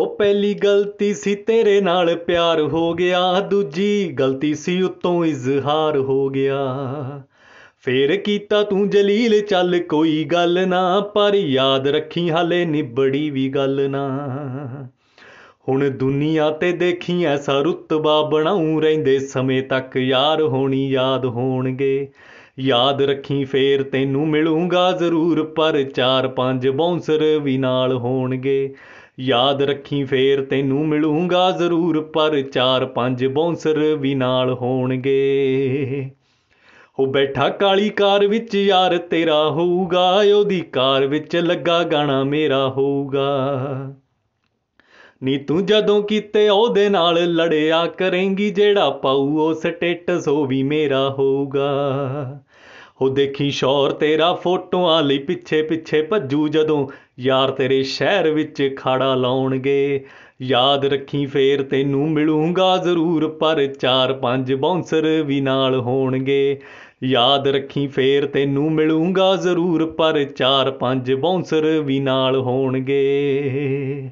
ਉਹ ਪਹਿਲੀ ਗਲਤੀ ਸੀ ਤੇਰੇ ਨਾਲ ਪਿਆਰ ਹੋ ਗਿਆ, ਦੂਜੀ ਗਲਤੀ ਸੀ ਉਤੋਂ ਇਜ਼ਹਾਰ ਹੋ ਗਿਆ। ਫੇਰ ਕੀਤਾ ਤੂੰ ਜਲੀਲ, ਚੱਲ ਕੋਈ ਗੱਲ ਨਾ, ਪਰ ਯਾਦ ਰੱਖੀ ਹਾਲੇ ਨਿਬੜੀ ਵੀ ਗੱਲ ਨਾ। ਹੁਣ ਦੁਨੀਆ ਤੇ ਦੇਖੀ ਐਸਾ ਰੁਤਬਾ ਬਣਾਉ, ਰਹਿੰਦੇ ਸਮੇਂ ਤੱਕ ਯਾਰ ਹੋਣੀ ਯਾਦ ਹੋਣਗੇ। ਯਾਦ ਰੱਖੀ ਫੇਰ ਤੈਨੂੰ ਮਿਲੂੰਗਾ ਜ਼ਰੂਰ, ਪਰ ਚਾਰ ਪੰਜ ਬਾਉਂਸਰ ਵੀ ਨਾਲ ਹੋਣਗੇ। ਯਾਦ ਰੱਖੀ ਫੇਰ ਤੈਨੂੰ ਮਿਲੂੰਗਾ ਜ਼ਰੂਰ, ਪਰ ਚਾਰ ਪੰਜ ਬੌਂਸਰ ਵੀ ਨਾਲ ਹੋਣਗੇ। ਉਹ ਬੈਠਾ ਕਾਲੀ ਕਾਰ ਵਿੱਚ ਯਾਰ ਤੇਰਾ ਹੋਊਗਾ, ਉਹਦੀ ਕਾਰ ਵਿੱਚ ਲੱਗਾ ਗਾਣਾ ਮੇਰਾ ਹੋਊਗਾ। ਨੀ ਤੂੰ ਜਦੋਂ ਕੀਤੇ ਉਹਦੇ ਨਾਲ ਲੜਿਆ ਕਰੇਂਗੀ, ਜਿਹੜਾ ਪਾਊ ਉਹ ਸਟੇਟਸ ਉਹ ਵੀ ਮੇਰਾ ਹੋਊਗਾ। ਉਹ ਦੇਖੀ ਸ਼ੌਰ ਤੇਰਾ ਫੋਟੋਆਂ ਲਈ ਪਿੱਛੇ ਪਿੱਛੇ ਭੱਜੂ ਜਦੋਂ। ਯਾਰ ਤੇਰੇ ਸ਼ਹਿਰ ਵਿੱਚ ਖਾੜਾ ਲਾਉਣਗੇ। ਯਾਦ ਰੱਖੀ ਫੇਰ ਤੈਨੂੰ ਮਿਲੂੰਗਾ ਜ਼ਰੂਰ, ਪਰ ਚਾਰ ਪੰਜ ਬਾਉਂਸਰ ਵੀ ਨਾਲ ਹੋਣਗੇ। ਯਾਦ ਰੱਖੀ ਫੇਰ ਤੈਨੂੰ ਮਿਲੂੰਗਾ ਜ਼ਰੂਰ, ਪਰ ਚਾਰ ਪੰਜ ਬਾਉਂਸਰ ਵੀ ਨਾਲ ਹੋਣਗੇ।